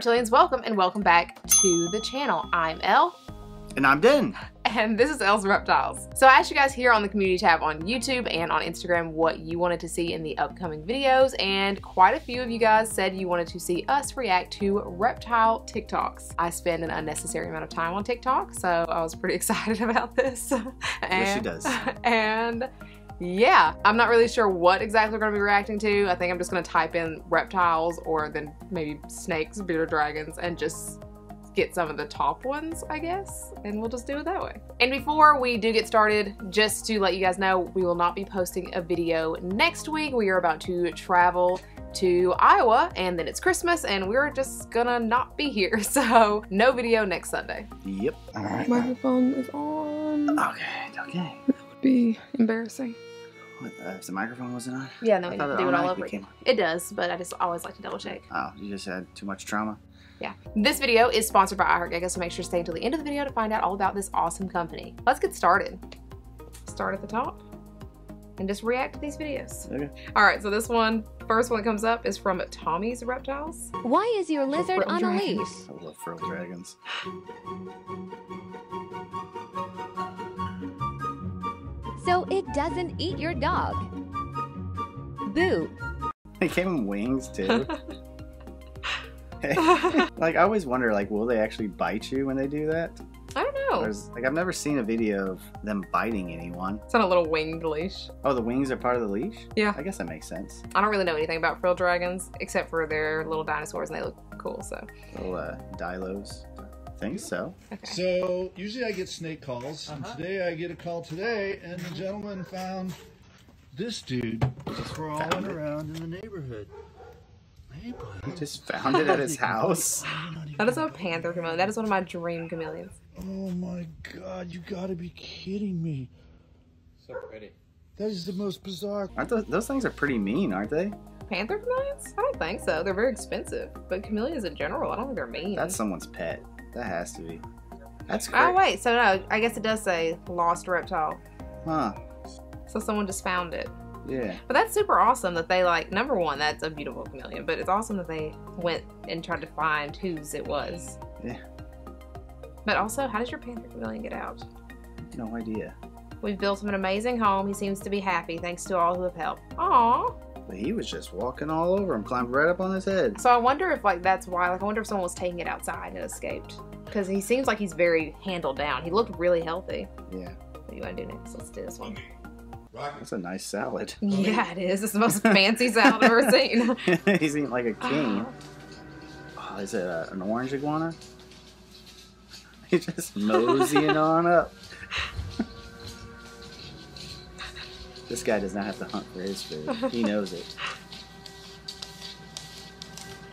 reptilians, welcome and welcome back to the channel. I'm Elle. And I'm Den. And this is Elle's Reptiles. So I asked you guys here on the community tab on YouTube and on Instagram what you wanted to see in the upcoming videos, and quite a few of you guys said you wanted to see us react to reptile TikToks. I spend an unnecessary amount of time on TikTok, so I was pretty excited about this. and, yes, she does. And yeah, I'm not really sure what exactly we're going to be reacting to. I think I'm just going to type in reptiles or then maybe snakes, bearded dragons, and just get some of the top ones, I guess, and we'll just do it that way. And before we do get started, just to let you guys know, we will not be posting a video next week. We are about to travel to Iowa and then it's Christmas and we're just gonna not be here. So no video next Sunday. Yep. All right. Microphone is on. Okay, okay. That would be embarrassing. What, uh, if the microphone wasn't on? Yeah, no, we do it all over. It, it does, but I just always like to double check. Oh, you just had too much trauma? Yeah. This video is sponsored by iHeartGecko, so make sure to stay until the end of the video to find out all about this awesome company. Let's get started. Start at the top and just react to these videos. Okay. All right, so this one, first one that comes up is from Tommy's Reptiles. Why is your lizard on a leash? I love frill dragons. So it doesn't eat your dog. Boo. They gave him wings too. like I always wonder, like, will they actually bite you when they do that? I don't know. There's, like I've never seen a video of them biting anyone. It's on a little winged leash. Oh, the wings are part of the leash? Yeah. I guess that makes sense. I don't really know anything about frill dragons except for they're little dinosaurs and they look cool. So. Little uh, dilos. I think so. Okay. So usually I get snake calls, and Uh-huh. today I get a call today, and the gentleman found this dude crawling Found it. around in the neighborhood. Hey, He just found it at his house. That is a panther chameleon. That is one of my dream chameleons. Oh my god, you gotta be kidding me. So pretty. That is the most bizarre. Aren't those, those things are pretty mean, aren't they? Panther chameleons? I don't think so. They're very expensive. But chameleons in general, I don't think they're mean. That's someone's pet. That has to be. That's oh, great. Oh wait, so no, I guess it does say lost reptile. Huh. So someone just found it. Yeah. But that's super awesome that they like number one, that's a beautiful chameleon, but it's awesome that they went and tried to find whose it was. Yeah. But also, how does your panther chameleon get out? No idea. We've built him an amazing home. He seems to be happy thanks to all who have helped. Aww. But he was just walking all over him, climbed right up on his head. So I wonder if like that's why. Like I wonder if someone was taking it outside and escaped. Because he seems like he's very handled down. He looked really healthy. Yeah. What do you want to do next? Let's do this one. That's a nice salad. Yeah, it is. It's the most fancy salad I've ever seen. He's eating like a king. Oh. Oh, is it uh, an orange iguana? He's just moseying on up. This guy does not have to hunt for his food. He knows it.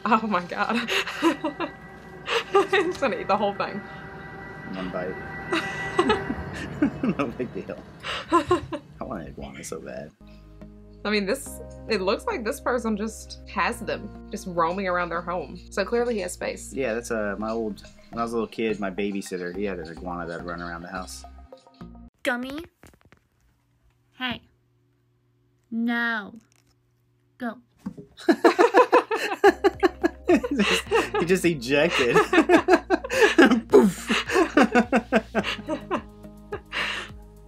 Oh my god. He's gonna eat the whole thing. One bite. no big deal. I want an iguana so bad. I mean, this, it looks like this person just has them, just roaming around their home. So clearly he has space. Yeah, that's uh, my old, when I was a little kid, my babysitter, he had an iguana that'd run around the house. Gummy? Hey. No. Go. he just ejected. Poof.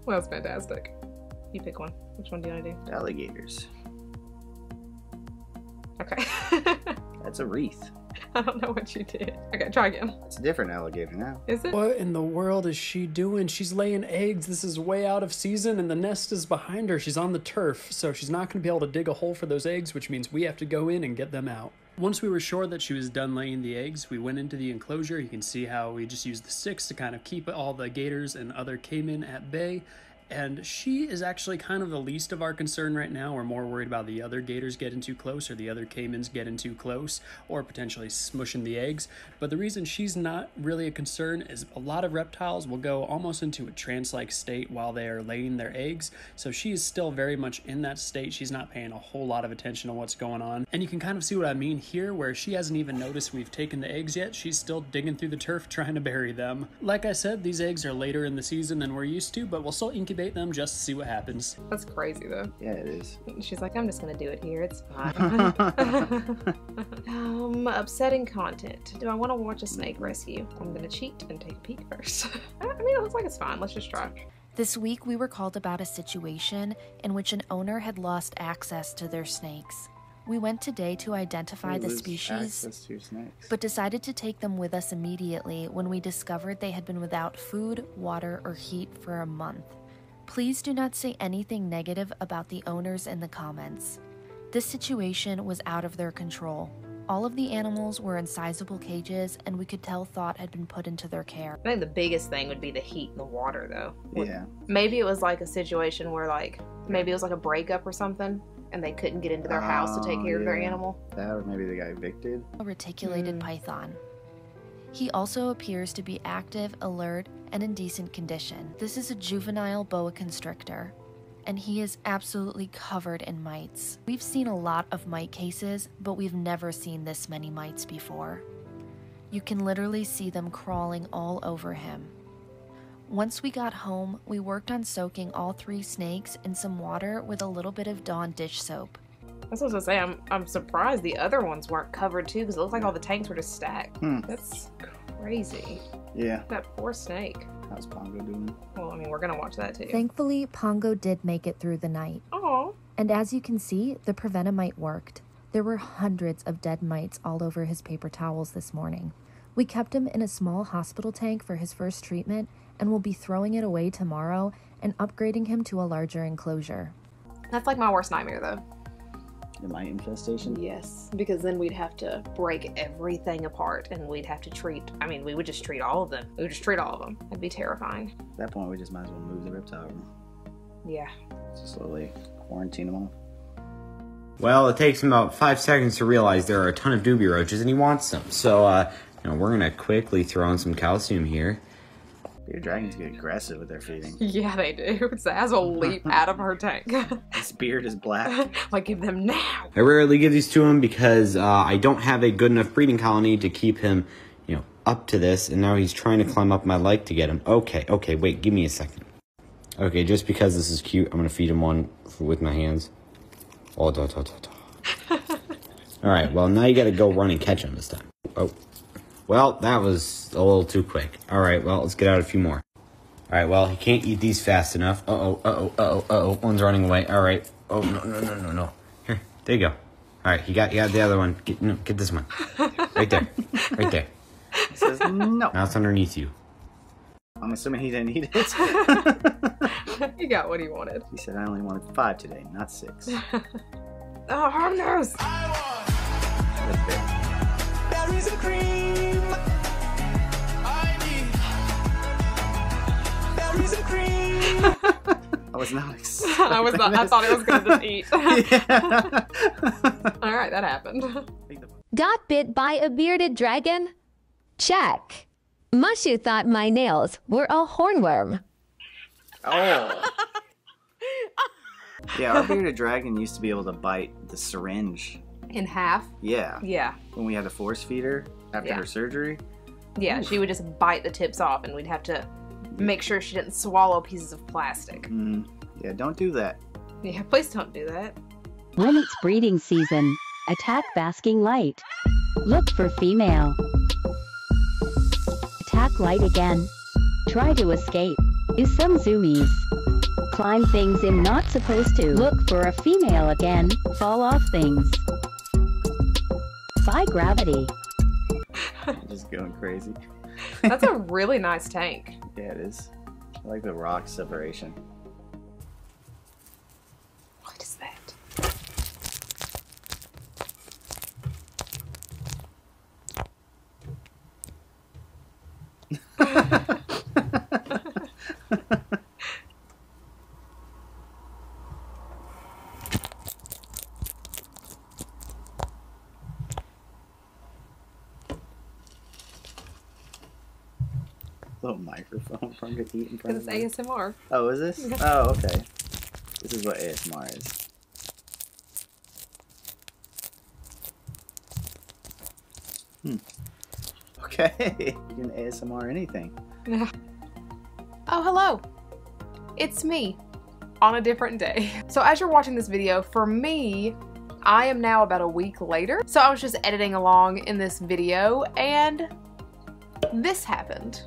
Well, that's fantastic. You pick one. Which one do you want to do? Alligators. Okay. That's a wreath. I don't know what you did. Okay, try again. It's a different alligator now. Is it? What in the world is she doing? She's laying eggs. This is way out of season, and the nest is behind her. She's on the turf, so she's not going to be able to dig a hole for those eggs, which means we have to go in and get them out. Once we were sure that she was done laying the eggs, we went into the enclosure. You can see how we just used the sticks to kind of keep all the gators and other caiman at bay. And she is actually kind of the least of our concern right now. We're more worried about the other gators getting too close or the other caimans getting too close or potentially smushing the eggs. But the reason she's not really a concern is a lot of reptiles will go almost into a trance like state while they are laying their eggs. So she is still very much in that state. She's not paying a whole lot of attention to what's going on. And you can kind of see what I mean here, where she hasn't even noticed we've taken the eggs yet. She's still digging through the turf trying to bury them. Like I said, these eggs are later in the season than we're used to, but we'll still incubate incubate them just to see what happens. That's crazy though. Yeah, it is. She's like, I'm just gonna do it here. It's fine. um, upsetting content. Do I want to watch a snake rescue? I'm gonna cheat and take a peek first. I mean, it looks like it's fine. Let's just try. This week, we were called about a situation in which an owner had lost access to their snakes. We went today to identify You the species, access to your snakes. but decided to take them with us immediately when we discovered they had been without food, water, or heat for a month. Please do not say anything negative about the owners in the comments. This situation was out of their control. All of the animals were in sizable cages, and we could tell thought had been put into their care. I think the biggest thing would be the heat and the water, though. yeah. Maybe it was like a situation where, like, maybe it was like a breakup or something, and they couldn't get into their house to take Oh, care of their animal. That or maybe they got evicted. a reticulated Hmm. python. He also appears to be active, alert, and in decent condition. This is a juvenile boa constrictor, and he is absolutely covered in mites. We've seen a lot of mite cases, but we've never seen this many mites before. You can literally see them crawling all over him. Once we got home, we worked on soaking all three snakes in some water with a little bit of Dawn dish soap. That's what I was gonna say. I'm I'm surprised the other ones weren't covered too, because it looked like all the tanks were just stacked. Hmm. That's crazy. Yeah. That poor snake. How's Pongo doing? Well, I mean, we're gonna watch that too. Thankfully, Pongo did make it through the night. Oh, And as you can see, the Prevent-A-Mite worked. There were hundreds of dead mites all over his paper towels this morning. We kept him in a small hospital tank for his first treatment and will be throwing it away tomorrow and upgrading him to a larger enclosure. that's like my worst nightmare though. The mite infestation? Yes, because then we'd have to break everything apart, and we'd have to treat. I mean, we would just treat all of them. We would just treat all of them. That'd be terrifying. At that point, we just might as well move the reptile room. Yeah. Just slowly quarantine them all. Well, it takes him about five seconds to realize there are a ton of dubia roaches and he wants them. So, uh, you know, we're gonna quickly throw in some calcium here. Your dragons get aggressive with their feeding. Yeah, they do. Zaz will leap out of her tank. His beard is black. like, give them now. I rarely give these to him because uh, I don't have a good enough breeding colony to keep him, you know, up to this. And now he's trying to climb up my leg to get him. Okay, okay, wait, give me a second. Okay, just because this is cute, I'm gonna feed him one with my hands. Oh, da, da, da, da. All right, well now you gotta go run and catch him this time. Oh, well that was a little too quick. All right, well let's get out a few more. All right, well he can't eat these fast enough. Uh oh, uh oh, uh oh, uh oh. One's running away. All right. Oh no, no, no, no, no. Here, there you go. All right, you got, you got the other one. Get, no, get this one. Right there, right there. He says no. Now it's underneath you. I'm assuming he didn't eat it. he got what he wanted. he said I only wanted five today, not six. Oh, hognose. That's fair. Berries and cream. I was not excited. I was not. I thought it was gonna just eat. All right, that happened. Got bit by a bearded dragon? Check. Mushu thought my nails were a hornworm. oh. Yeah, our bearded dragon used to be able to bite the syringe. In half. Yeah. Yeah. When we had to force feed her after Yeah. her surgery. Yeah. She would just bite the tips off, and we'd have to make sure she didn't swallow pieces of plastic. Mm, yeah, don't do that. Yeah. Please don't do that. When it's breeding season, attack basking light. Look for female. Attack light again. Try to escape. Do some zoomies. Climb things I'm not supposed to. Look for a female again. Fall off things. By gravity. Just going crazy. That's a really nice tank. Yeah, it is. I like the rock separation. What is that? Little microphone from to eat in front of Because it's me. ASMR. Oh, is this? Oh, okay. This is what ASMR is. Hmm. Okay. You can ASMR anything. Oh, hello. it's me on a different day. So as you're watching this video, for me, I am now about a week later. So I was just editing along in this video and this happened.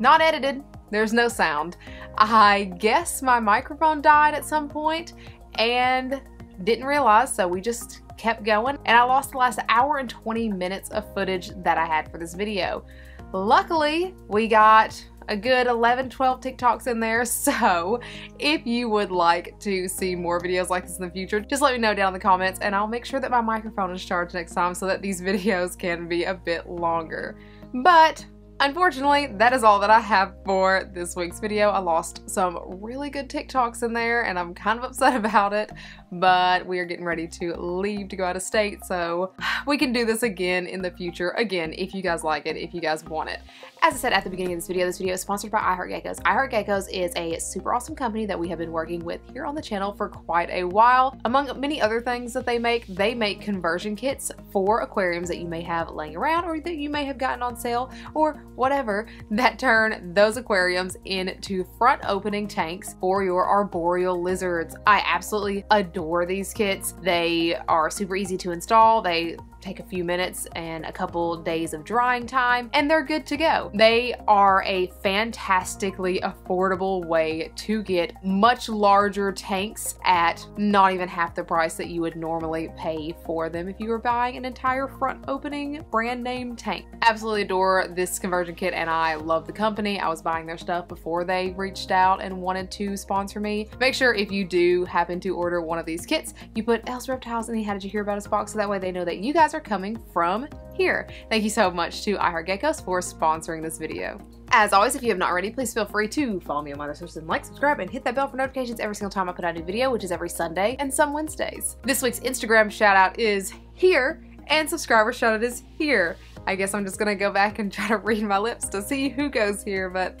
Not edited, there's no sound. I guess my microphone died at some point and didn't realize, so we just kept going and I lost the last hour and 20 minutes of footage that I had for this video. Luckily, we got a good 11, 12 TikToks in there. So if you would like to see more videos like this in the future, just let me know down in the comments and I'll make sure that my microphone is charged next time so that these videos can be a bit longer. But Unfortunately, that is all that I have for this week's video. I lost some really good TikToks in there and I'm kind of upset about it, but we are getting ready to leave to go out of state, so we can do this again in the future. Again, if you guys like it, if you guys want it. As I said at the beginning of this video, this video is sponsored by iHeartGeckos. iHeartGeckos is a super awesome company that we have been working with here on the channel for quite a while. Among many other things that they make, they make conversion kits for aquariums that you may have laying around or that you may have gotten on sale or whatever that turn those aquariums into front opening tanks for your arboreal lizards. I absolutely adore these kits. They are super easy to install. They take a few minutes and a couple days of drying time and they're good to go. They are a fantastically affordable way to get much larger tanks at not even half the price that you would normally pay for them if you were buying an entire front opening brand name tank. Absolutely adore this conversion kit and I love the company. I was buying their stuff before they reached out and wanted to sponsor me. Make sure if you do happen to order one of these kits, you put Elle's Reptiles in the How Did You Hear About Us box so that way they know that you guys are coming from here. Thank you so much to iHeartGeckos for sponsoring this video. As always, if you have not already, please feel free to follow me on my other sources and like, subscribe, and hit that bell for notifications every single time I put out a new video, which is every Sunday and some Wednesdays. This week's Instagram shout out is here, and subscriber shout out is here. I guess I'm just gonna go back and try to read my lips to see who goes here, but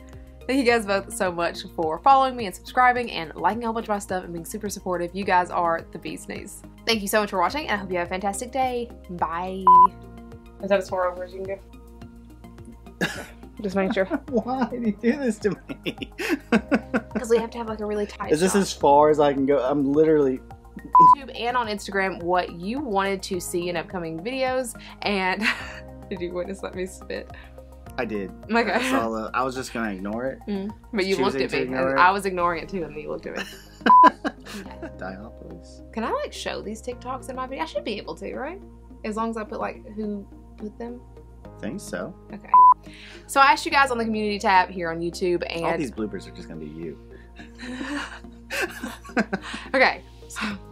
Thank you guys both so much for following me and subscribing and liking a whole bunch of my stuff and being super supportive. You guys are the bee's knees. Thank you so much for watching and I hope you have a fantastic day. Bye. Is that as far over as you can go? Just making sure. Why did you do this to me? Because we have to have like a really tight Is this shot. as far as I can go? I'm literally. YouTube and on Instagram what you wanted to see in upcoming videos and did you witness let me spit? I did. Okay. I, I was just gonna ignore it. Mm. But you looked at me, and. I was ignoring it too, and you looked at me. yeah. Diopolis. Can I like show these TikToks in my video? I should be able to, right? As long as I put like who put them. I think so. Okay. So I asked you guys on the community tab here on YouTube, and all these bloopers are just gonna be you. okay. So